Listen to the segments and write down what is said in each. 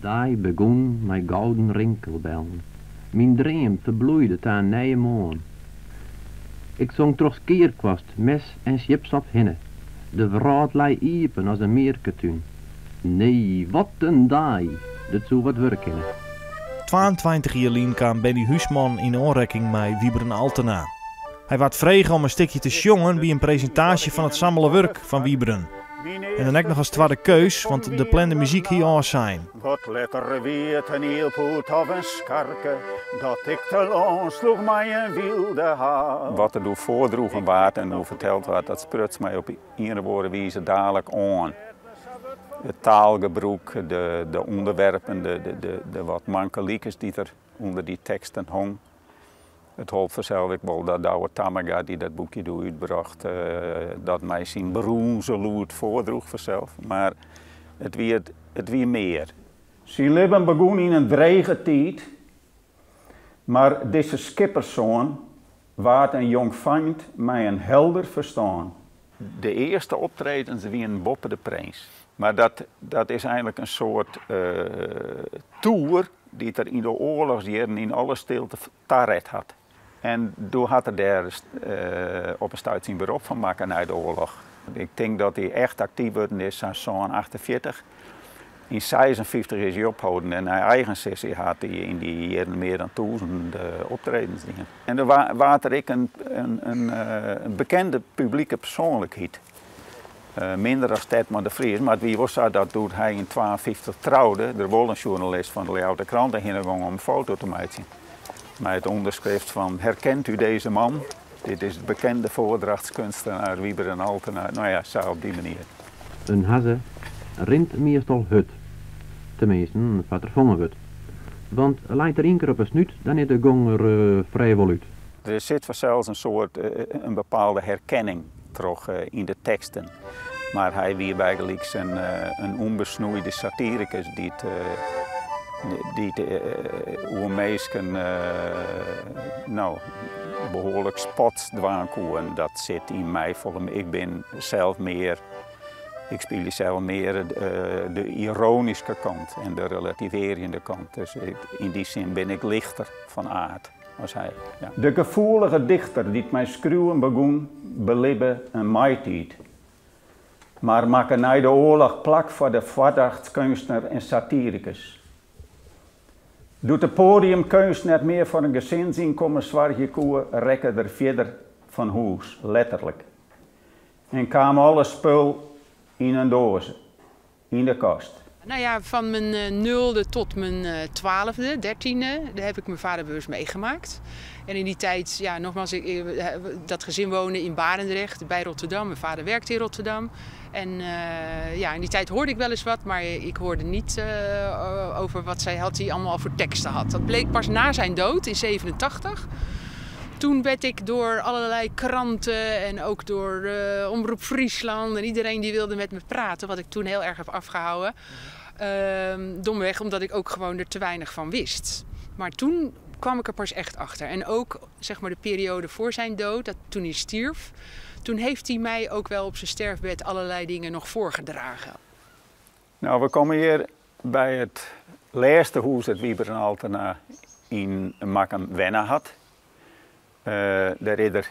Dag begon met gouden rinkelbellen. Mijn dream verbloeide aan nieuwe moon. Ik zong trots keerkwast, mes en chips op hinne. De vraat lei iepen als een meerketuin. Nee, wat een dag. Dat zou wat werk in. 22 jaar lien kwam Benny Huisman in aanrekking met Wieberen Altena. Hij werd vregen om een stukje te jongen bij een presentatie van het sammelen werk van Wieberen. En dan ook nog als tweede keus, want de plande muziek hier al zijn. Wat letter weet een eelpoot of een skarke, dat ik te lang sloeg mij een wilde haar. Wat er door voordroegen waard en door verteld werd, dat spruts mij op woorden wijze dadelijk aan. Het taalgebruik, de, de onderwerpen, de, de, de, de wat mankeliekes die er onder die teksten hong. Het vanzelf ik wel dat Douwe Tamaga, die dat boekje door uitbracht, uh, dat mij zijn beroemde loert voordroeg vanzelf. Maar het wie, het, wie meer. Ze leven begon in een dreige tijd, maar deze skipperzoon waard een jong vriend mij een helder verstaan. De eerste optredens wie een Boppe de Prins. Maar dat, dat is eigenlijk een soort uh, tour die er in de oorlogsjaren in alle stilte taret had. En toen had hij daar uh, op een stuit zijn beroep van maken na de oorlog. Ik denk dat hij echt actief wordt is sinds 48. In 56 is hij opgehouden en hij eigen sessie had hij in die jaren meer dan duizend uh, optredens. En er was wa ik een, een, een, een, bekende publieke persoonlijkheid. Uh, minder als Tedman de Vries, maar wie was dat doet hij in 52 trouwde. Er was journalist van de Leeuwarden Krant en om een foto te maken. Met het onderschrift van herkent u deze man? Dit is de bekende voordrachtskunstenaar Wieber en Altenaar. Nou ja, zo op die manier. Een haze rint meestal hut. Tenminste, wat er vangen wordt. Want lijkt er één keer op een snuit, dan is de gonger uh, vrijwel uit. Er zit vanzelfs een soort, uh, een bepaalde herkenning terug uh, in de teksten. Maar hij wie eigenlijk een, een onbesnoeide satiricus die het, die het hoe meesken nou, behoorlijk spot dwaankoen. Dat zit in mij. Ik ben zelf meer ik speel zelf meer de ironische kant en de relativerende kant. Dus in die zin ben ik lichter van aard als hij. De gevoelige dichter die mijn schreeuwen begon, belibben een maaitijd. Maar maken na de oorlog plak voor de vaardachtskunstenaar en satiricus. Doet de podiumkunstenaar meer voor een gezinsinkomen zwaar koe, rekken er verder van huis, letterlijk. En kwam alle spul in een doos, in de kast. Nou ja, van mijn uh, nulde tot mijn uh, twaalfde, dertiende, daar heb ik mijn vader bewust meegemaakt. En in die tijd, ja, nogmaals, ik, dat gezin woonde in Barendrecht bij Rotterdam. Mijn vader werkte in Rotterdam. En uh, ja, in die tijd hoorde ik wel eens wat, maar ik hoorde niet uh, over wat zij had, die allemaal voor teksten had. Dat bleek pas na zijn dood in 87 toen werd ik door allerlei kranten en ook door uh, Omroep Friesland en iedereen die wilde met me praten, wat ik toen heel erg heb afgehouden. Uh, domweg omdat ik ook gewoon er te weinig van wist. Maar toen kwam ik er pas echt achter. En ook zeg maar de periode voor zijn dood, dat, toen hij stierf, toen heeft hij mij ook wel op zijn sterfbed allerlei dingen nog voorgedragen. Nou, we komen hier bij het laatste huis dat Wieber en Altena in Makkum wennen had. Uh, daar is er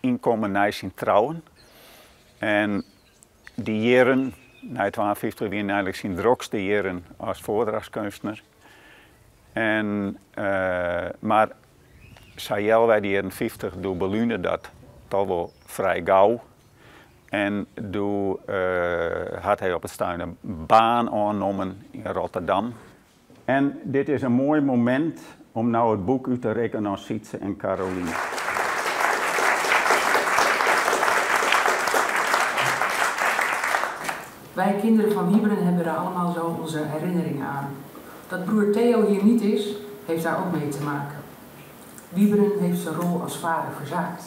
inkomen naar zijn trouwen. En die jaren, na 52, waren eigenlijk zijn drokste jaren als voordrachtskunstenaar. En, uh, maar Sayel wij die jaren 50 door Belune dat toch wel vrij gauw. En toen uh, had hij op het stuin een baan aangenomen in Rotterdam. En dit is een mooi moment om nou het boek uit te rekenen aan Sietse en Caroline. Wij kinderen van Wieberen hebben daar allemaal zo onze herinneringen aan. Dat broer Theo hier niet is, heeft daar ook mee te maken. Wieberen heeft zijn rol als vader verzaakt.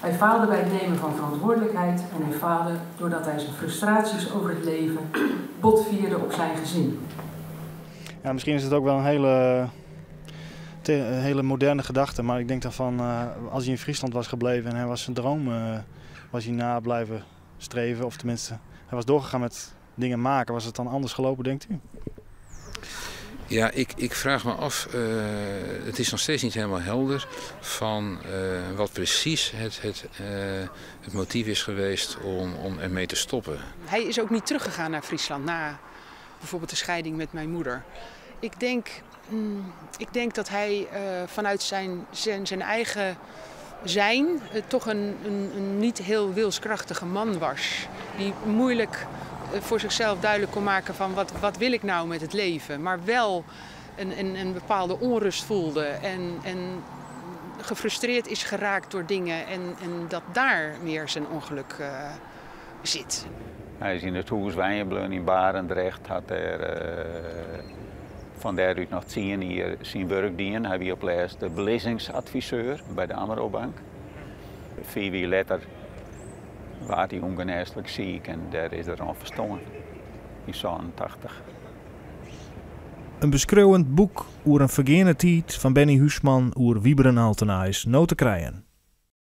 Hij faalde bij het nemen van verantwoordelijkheid en hij faalde doordat hij zijn frustraties over het leven botvierde op zijn gezin. Ja, misschien is het ook wel een hele hele moderne gedachte. Maar ik denk dan van, uh, als hij in Friesland was gebleven en hij was zijn droom uh, was hij na blijven streven. Of tenminste, hij was doorgegaan met dingen maken. Was het dan anders gelopen, denkt u? Ja, ik, ik vraag me af, uh, het is nog steeds niet helemaal helder van uh, wat precies het, het, uh, het motief is geweest om, om ermee te stoppen. Hij is ook niet teruggegaan naar Friesland na bijvoorbeeld de scheiding met mijn moeder. Ik denk, mm, ik denk dat hij vanuit zijn, zijn, zijn eigen zijn toch een, een niet heel wilskrachtige man was. Die moeilijk voor zichzelf duidelijk kon maken van wat, wat wil ik nou met het leven. Maar wel een, een, een bepaalde onrust voelde en, en gefrustreerd is geraakt door dingen. En, en dat daar meer zijn ongeluk uh, zit. Hij is in het Hoes Wijnbleun in Barendrecht. Had er uh, van daaruit nog tien hier zijn werk dienen. Hij was op de belizingsadviseur bij de Amaro-bank. Later was hij ongeneeslijk ziek en daar is er aan verstongen. In 87. Een beschreeuwend boek over een vergene tijd van Benny Huisman over Wieberen is nood te krijgen.